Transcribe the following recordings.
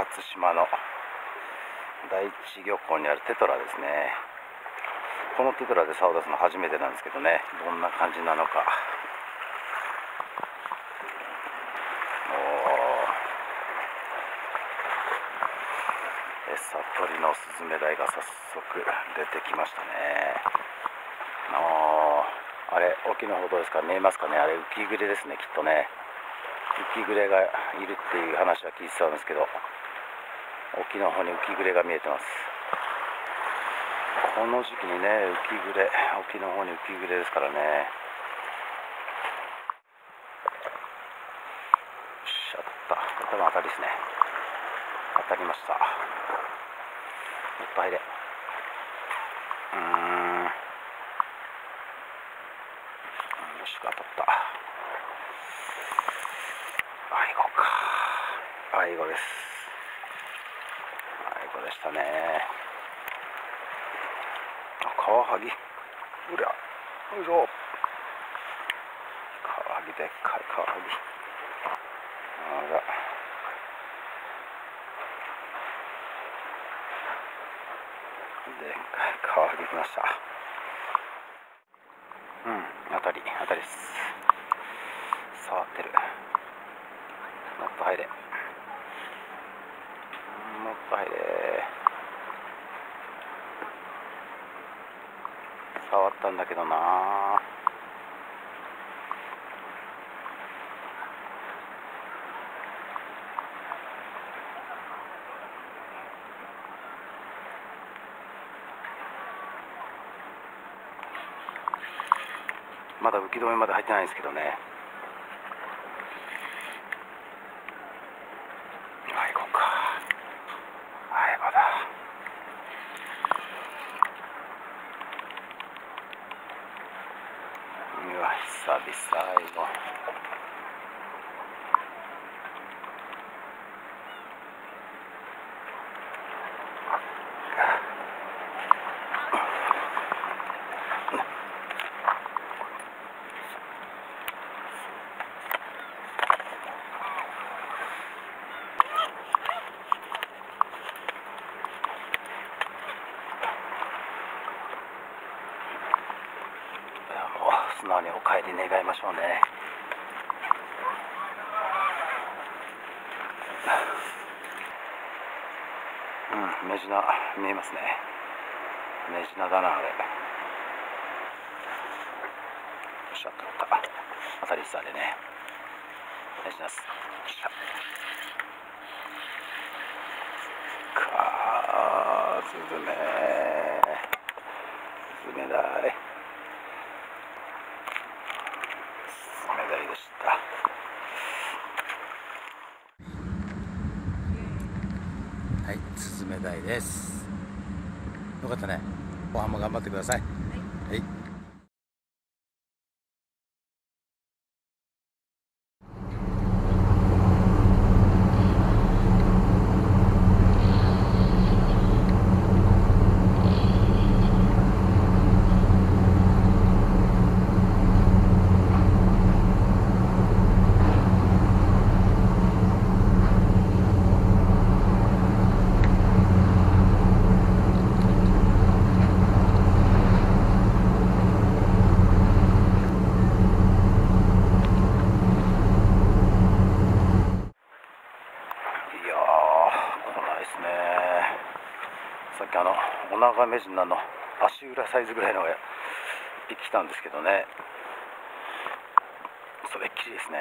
初島の第一漁港にあるテトラですね。このテトラで竿を出すの初めてなんですけどね。どんな感じなのか。餌取りのスズメダイが早速出てきましたね。あれ沖の方どうですか？見えますかね？あれ浮き暮れですねきっとね。浮き暮れがいるっていう話は聞いてたんですけど。沖の方に浮き暮れが見えてます。この時期にね浮き暮れ沖の方に浮き暮れですからね。よし当たった多分当たりですね。当たりました。もっと入れうん。よし当たった。アイゴか。アイゴです。したね。カワハギうりゃよいしょ。カワハギでっかいカワハギあら。でっかいカワハギ来ました。うん当たり当たりです。触ってる。もっと入れ。もっと入れ。触ったんだけどな。まだ浮き止めまで入ってないんですけどねアイゴかアイゴだうわ久々アイゴもう素直にお帰り願いましょうね。うんメジナ見えますね。メジナだなあれ。よっしゃ当たった。当たりですあれね。メジナです。よっしゃ。かースズメ。スズメだいスズメダイでしたはいスズメダイです。よかったね。後半も頑張ってくださいいやー、来ないですね。さっきあの、オナガメジナの足裏サイズぐらいのが一匹来たんですけどね。それっきりですね。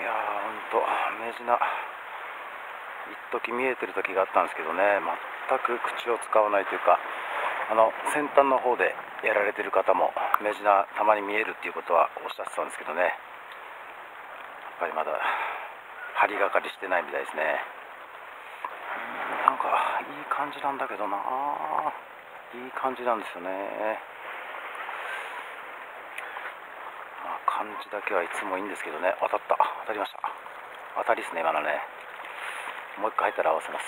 いやー、ほんと、メジナ、一時見えてる時があったんですけどね、全く口を使わないというか、あの、先端の方でやられてる方も、メジナたまに見えるっていうことはおっしゃってたんですけどね。やっぱりまだ張りがかりしてないみたいですねなんかいい感じなんだけどな。いい感じなんですよね。まあ感じだけはいつもいいんですけどね。当たった。当たりました。当たりですね今のね。もう一回入ったら合わせます。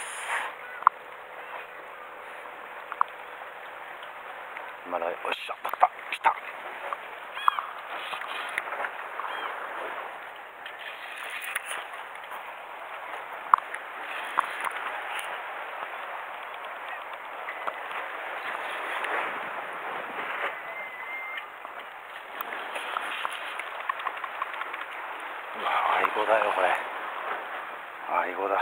今のよっしゃ当たった来た。アイゴだよこれ。アイゴだ。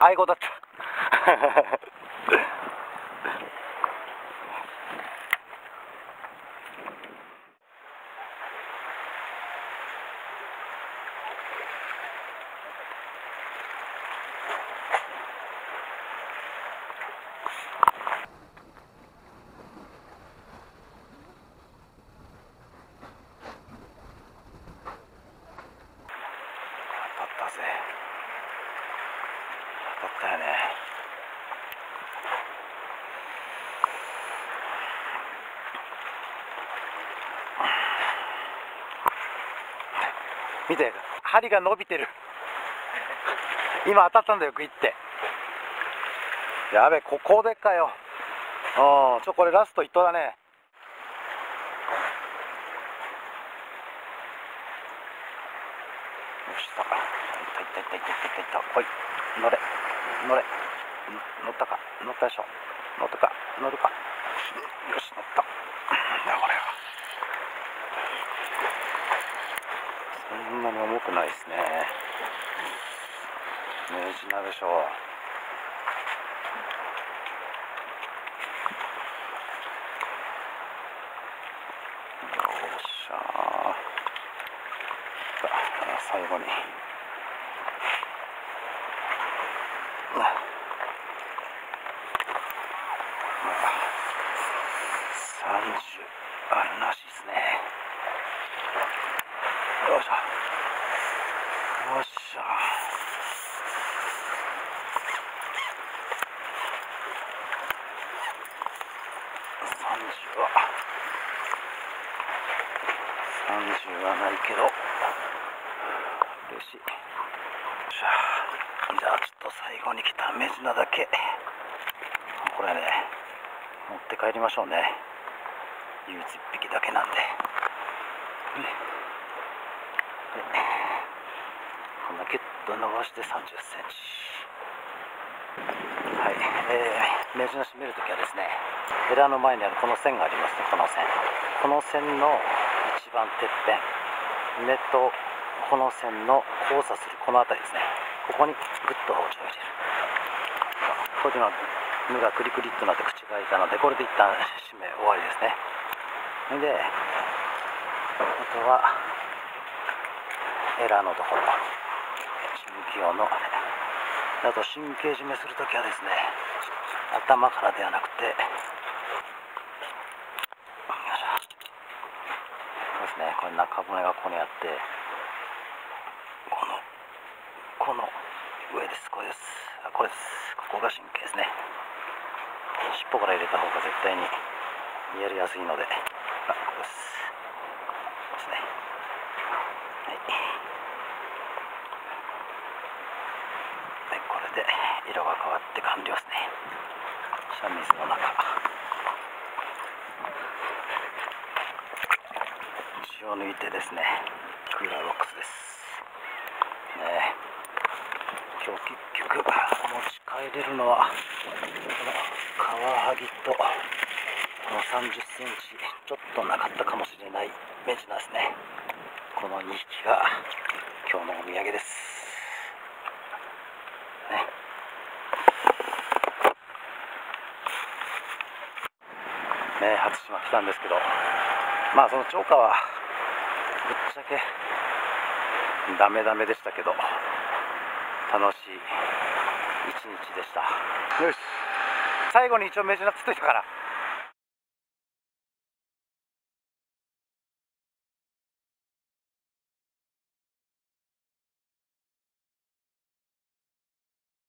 アイゴだった。当たったよね。見て針が伸びてる。今当たったんだよグイって。やべここでかよ。うんちょこれラスト糸だね。よしだったいったいったいったいったいったほい乗れ。乗れ。乗ったか。乗ったでしょ。乗ったか。乗るか。よし乗った。だこれは。そんなに重くないですね。明治なでしょう最後に。30あるらしいですねよいしょよっしゃ30は。ないけど。嬉しい。じゃ。あじゃあちょっと最後に来たメジナだけ。これね持って帰りましょうね。唯一1匹だけなんで、ね、こんなキュッと伸ばして3 0センチ。はい、えー、メジナ締めるときはですねエラの前にあるこの線がありますねこの線。この線の一番てっぺん。目とこの線の交差するこの辺りですね。ここにグッと包丁を入れる。これで目がクリクリっとなって口が開いたのでこれで一旦締め終わりですね。であとはエラーのところ。神経用のあれ。あと神経締めするときはですね頭からではなくてそうですね。これ中骨がここにあってこのこの上です。これです。あこれです。ここが神経ですね。尻尾から入れた方が絶対にやりやすいのであここです。そうですね。はい。はいこれで色が変わって完了ですね。じゃあ水の中。血を抜いてですねクーラーロックスです。ね今日結局持ち帰れるのはこのカワハギとこの30センチちょっとなかったかもしれないベンチなんですね。この2匹が今日のお土産です。ね初島来たんですけどまあその釣果はぶっちゃけダメダメでしたけど楽しい一日でした。よし。最後に一応メジナーつってきたから。